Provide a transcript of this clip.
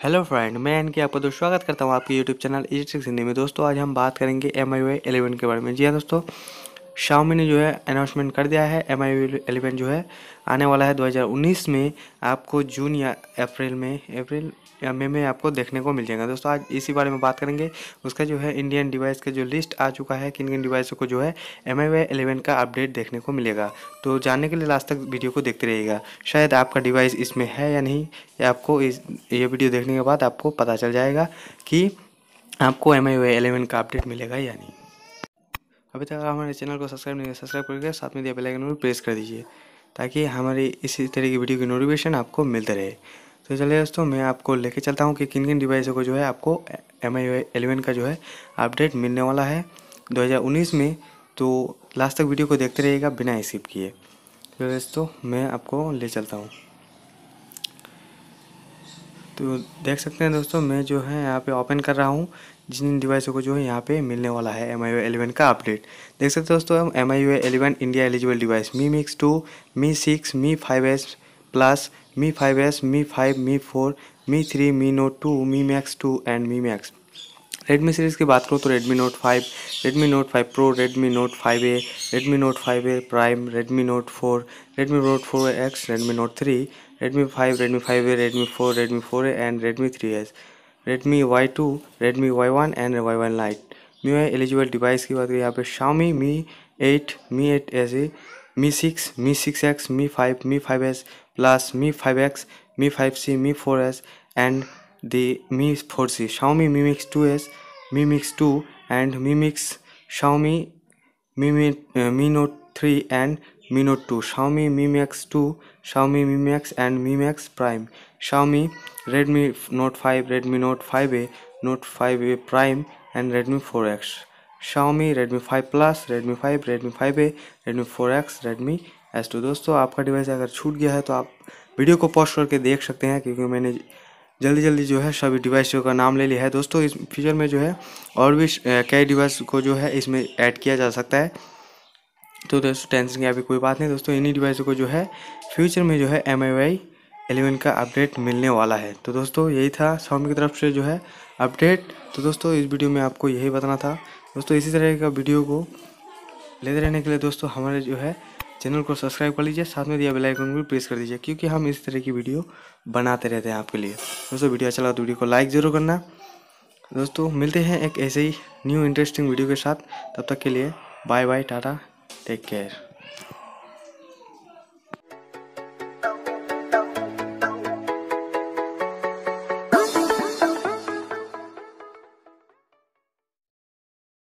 Hello friend मैं N के आपका दोस्त स्वागत करता हूँ आपके यूट्यूब चैनल इजिटिक्स हिंदी में। दोस्तों, आज हम बात करेंगे एम आई वाई एलेवन के बारे में। जी हाँ दोस्तों शाओमी ने जो है अनाउंसमेंट कर दिया है एम आई एलेवन जो है, आने वाला है 2019 में। आपको जून या अप्रैल में, अप्रैल या मई में आपको देखने को मिल जाएगा। दोस्तों, आज इसी बारे में बात करेंगे। उसका जो है इंडियन डिवाइस का जो लिस्ट आ चुका है किन किन डिवाइसों को जो है एम आई एलेवन का अपडेट देखने को मिलेगा। तो जानने के लिए लास्ट तक वीडियो को देखते रहिएगा। शायद आपका डिवाइस इसमें है या नहीं, या आपको इस, ये वीडियो देखने के बाद आपको पता चल जाएगा कि आपको एम आई एलेवन का अपडेट मिलेगा या नहीं। अभी तक हमारे चैनल को सब्सक्राइब नहीं सब्सक्राइब करके साथ में दिया बेल आइकन पर प्रेस कर दीजिए, ताकि हमारी इसी तरह की वीडियो की नोटिफिकेशन आपको मिलते रहे। तो चलिए दोस्तों, मैं आपको लेके चलता हूँ कि किन किन डिवाइसों को जो है आपको एम आई एलेवन का जो है अपडेट मिलने वाला है 2019 में। तो लास्ट तक वीडियो को देखते रहिएगा बिना स्किप किए। तो दोस्तों, मैं आपको ले चलता हूँ। तो देख सकते हैं दोस्तों, मैं जो है यहाँ पे ओपन कर रहा हूँ। जिन डिवाइसों को जो है यहाँ पे मिलने वाला है एम आई एलेवन का अपडेट। देख सकते हैं दोस्तों हम M I U eleven India eligible device Mi mix two Mi six Mi five S plus Mi five S Mi five Mi four Mi three Mi note two Mi max two and Mi max Redmi series की बात करूँ तो Redmi note five Redmi note five pro Redmi note five A Redmi note five A prime Redmi note four Redmi note four X Redmi note three Redmi five Redmi five A Redmi four Redmi four A and Redmi three S Redmi Y two Redmi Y one and Y one lite Mi Y eligible device की बात करें यहाँ पे Xiaomi Mi eight Mi eight S E Mi six Mi six X Mi five Mi five S plus Mi 5X, Mi 5C, Mi 4S and the Mi 4C, Xiaomi Mi Mix 2S, Mi Mix 2 and Mi Mix Xiaomi Mi, Mi, uh, Mi Note 3 and Mi Note 2, Xiaomi Mi Max 2, Xiaomi Mi Max and Mi Max Prime, Xiaomi Redmi Note 5, Redmi Note 5A, Note 5A Prime and Redmi 4X, Xiaomi Redmi 5 Plus, Redmi 5, Redmi 5A, Redmi 4X, Redmi S two दोस्तों आपका device अगर छूट गया है तो आप video को pause करके देख सकते हैं क्योंकि मैंने जल्दी जल्दी जो है सभी डिवाइसों का नाम ले लिया है दोस्तों इस फीचर में जो है और भी कई डिवाइस को जो है इसमें ऐड किया जा सकता है तो दोस्तों टेंशन की अभी कोई बात नहीं। दोस्तों, इन्हीं डिवाइसों को जो है फ्यूचर में जो है एम आई वाई एलेवन का अपडेट मिलने वाला है। तो दोस्तों, यही था साउंड की तरफ़ से जो है अपडेट तो दोस्तों, इस वीडियो में आपको यही बताना था। दोस्तों, इसी तरह का वीडियो को लेते रहने के लिए दोस्तों, हमारे जो है चैनल को सब्सक्राइब कर लीजिए। साथ में दिया बेल आइकन भी प्रेस कर दीजिए, क्योंकि हम इस तरह की वीडियो बनाते रहते हैं आपके लिए। दोस्तों वीडियो अच्छा लगा तो वीडियो को लाइक ज़रूर करना। दोस्तों, मिलते हैं एक ऐसे ही न्यू इंटरेस्टिंग वीडियो के साथ। तब तक के लिए bye bye tata. Take care.